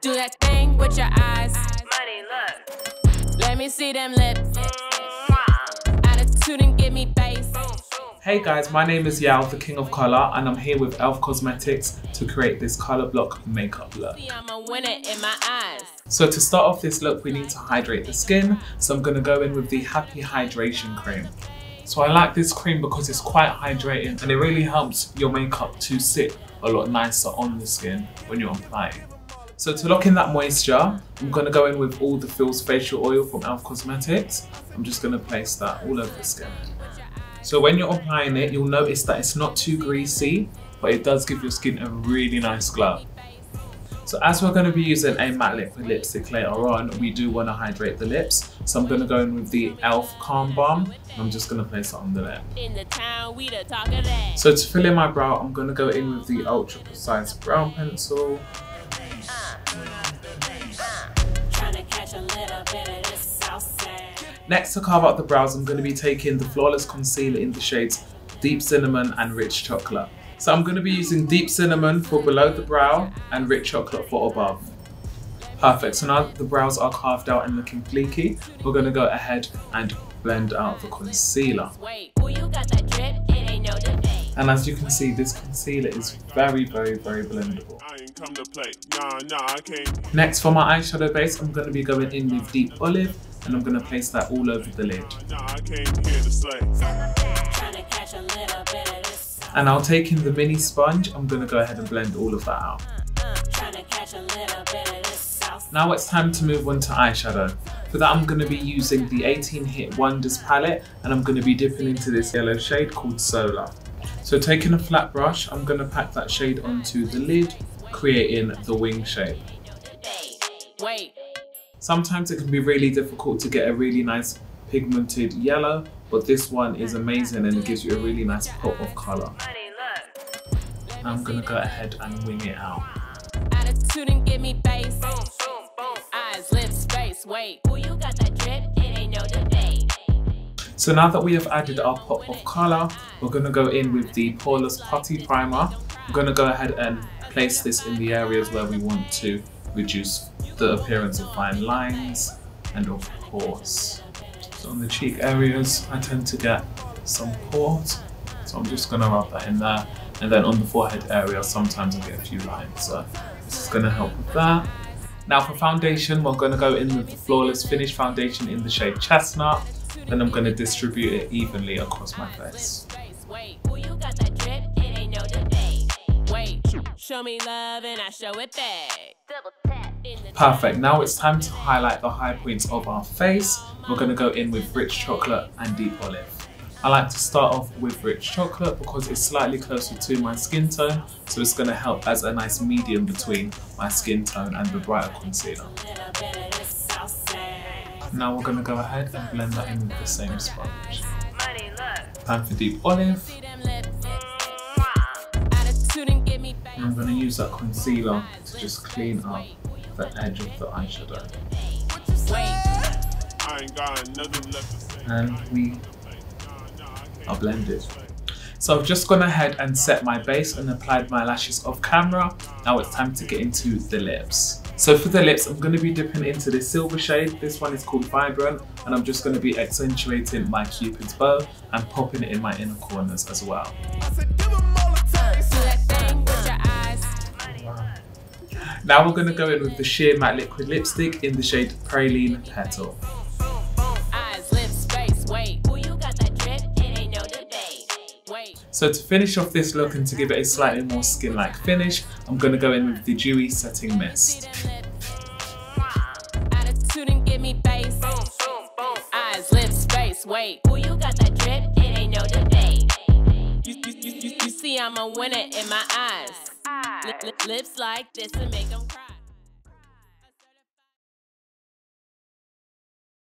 Do that thing with your eyes. Money, look. Let me see them lips. Mm-hmm. Attitude and give me face. Hey guys, my name is Yaw, the King of Colour, and I'm here with e.l.f. Cosmetics to create this colour block makeup look. See, I'm a winner in my eyes. So to start off this look, we need to hydrate the skin. So I'm gonna go in with the Happy Hydration Cream. So I like this cream because it's quite hydrating and it really helps your makeup to sit a lot nicer on the skin when you're applying. So to lock in that moisture, I'm gonna go in with all the Feels Facial Oil from e.l.f. Cosmetics. I'm just gonna place that all over the skin. So when you're applying it, you'll notice that it's not too greasy, but it does give your skin a really nice glow. So as we're going to be using a matte liquid lipstick later on, we do want to hydrate the lips. So I'm going to go in with the e.l.f. Calm Balm. I'm just going to place it on the lip. The town, the talk of that. So to fill in my brow, I'm going to go in with the Ultra Precise Brow Pencil. Tryna Next to carve out the brows, I'm going to be taking the Flawless Concealer in the shades Deep Cinnamon and Rich Chocolate. So I'm going to be using Deep Cinnamon for below the brow and Rich Chocolate for above. Perfect, so now the brows are carved out and looking fleeky, we're going to go ahead and blend out the concealer. Wait, And as you can see, this concealer is very, very, very blendable. I ain't come to play. Nah, nah, Next for my eyeshadow base, I'm going to be going in with Deep Olive and I'm going to place that all over the lid. Nah, I came here to slay. Tryna catch a little bit of this. And I'll take in the mini sponge, I'm going to go ahead and blend all of that out. Tryna catch a little bit of this South. Now it's time to move on to eyeshadow. For that I'm going to be using the 18 Hit Wonders palette and I'm going to be dipping into this yellow shade called Solar. So taking a flat brush, I'm going to pack that shade onto the lid, creating the wing shape. Sometimes it can be really difficult to get a really nice pigmented yellow, but this one is amazing and it gives you a really nice pop of colour. I'm going to go ahead and wing it out. attitude and give me face. Boom, boom, boom. Eyes, lips, face. Wait, who you got that drip? It ain't no debate. So now that we have added our pop of colour, we're going to go in with the Poreless Putty Primer. We're going to go ahead and place this in the areas where we want to reduce the appearance of fine lines and of pores. So on the cheek areas, I tend to get some pores, so I'm just going to rub that in there. And then on the forehead area, sometimes I get a few lines, so this is going to help with that. Now for foundation, we're going to go in with the Flawless Finish Foundation in the shade Chestnut. Then I'm going to distribute it evenly across my face. And Perfect, now it's time to highlight the high points of our face. We're going to go in with Rich Chocolate and Deep Olive. I like to start off with Rich Chocolate because it's slightly closer to my skin tone, so it's going to help as a nice medium between my skin tone and the brighter concealer. Now we're going to go ahead and blend that in with the same sponge. Time for Deep Olive. See them lips. Attitude and give me face. And I'm going to use that concealer to just clean up the edge of the eyeshadow. Wait, I ain't got nothing left to say. And we Nah, nah, I came are blended. So I've just gone ahead and set my base and applied my lashes off camera. Now it's time to get into the lips. So for the lips, I'm going to be dipping into this silver shade. This one is called Vibrant and I'm just going to be accentuating my cupid's bow and popping it in my inner corners as well. Now we're going to go in with the sheer matte liquid lipstick in the shade Praline Petal. So to finish off this look and to give it a slightly more skin-like finish, I'm going to go in with the Dewy Setting Mist. lips. Attitude and give me face. Boom, boom, boom. Eyes, lips, face. Wait, you got that drip? It ain't no debate. You, you, you, you, you see, I'm a winner in my eyes. Lip, lip, lips like this and make them